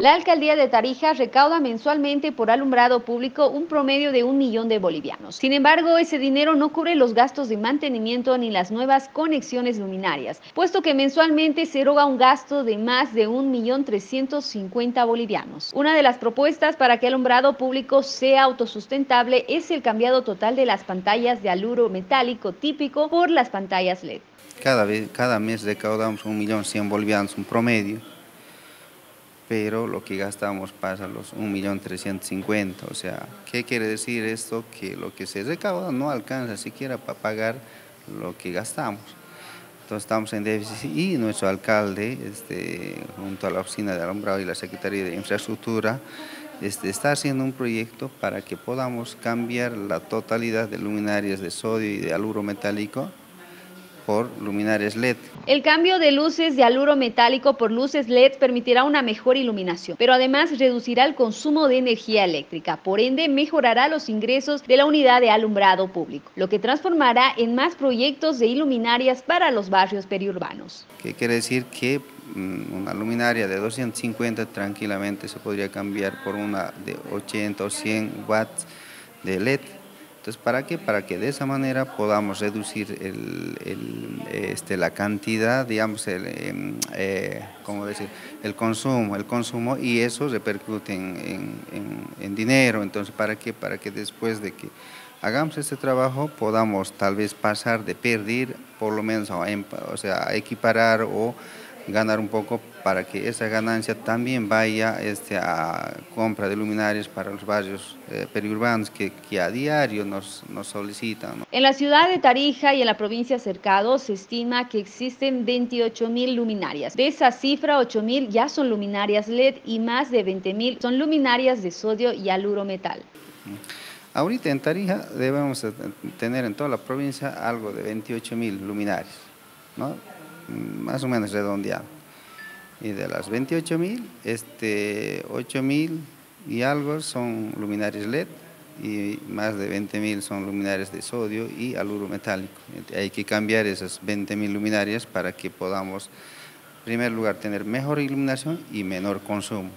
La alcaldía de Tarija recauda mensualmente por alumbrado público un promedio de un millón de bolivianos. Sin embargo, ese dinero no cubre los gastos de mantenimiento ni las nuevas conexiones luminarias, puesto que mensualmente se eroga un gasto de más de un millón trescientos cincuenta bolivianos. Una de las propuestas para que el alumbrado público sea autosustentable es el cambiado total de las pantallas de aluro metálico típico por las pantallas LED. Cada mes recaudamos un millón cien bolivianos, un promedio pero lo que gastamos pasa a los 1.350.000. O sea, ¿qué quiere decir esto? Que lo que se recauda no alcanza siquiera para pagar lo que gastamos. Entonces estamos en déficit y nuestro alcalde, este, junto a la Oficina de Alumbrado y la Secretaría de Infraestructura, este, está haciendo un proyecto para que podamos cambiar la totalidad de luminarias de sodio y de aluro metálico por luminarias LED. El cambio de luces de aluro metálico por luces LED permitirá una mejor iluminación, pero además reducirá el consumo de energía eléctrica, por ende mejorará los ingresos de la unidad de alumbrado público, lo que transformará en más proyectos de iluminarias para los barrios periurbanos. ¿Qué quiere decir que mm, una luminaria de 250 tranquilamente se podría cambiar por una de 80 o 100 watts de LED ¿para qué? Para que de esa manera podamos reducir este, la cantidad, digamos, el, em, eh, decir? el consumo, el consumo y eso repercute en, dinero. Entonces, ¿para qué? Para que después de que hagamos este trabajo podamos tal vez pasar de perder, por lo menos, o sea, a equiparar o ganar un poco para que esa ganancia también vaya este, a compra de luminarias para los barrios eh, periurbanos que, que, a diario nos, nos solicitan. En la ciudad de Tarija y en la provincia cercado se estima que existen 28 mil luminarias. De esa cifra, 8 mil ya son luminarias LED y más de 20 mil son luminarias de sodio y aluro metal. Ahorita en Tarija debemos tener en toda la provincia algo de 28 mil luminarias, ¿no? Más o menos redondeado. Y de las 28 mil, este, 8 mil y algo son luminarias LED y más de 20 mil son luminarias de sodio y aluro metálico. Hay que cambiar esas 20 mil luminarias para que podamos, en primer lugar, tener mejor iluminación y menor consumo.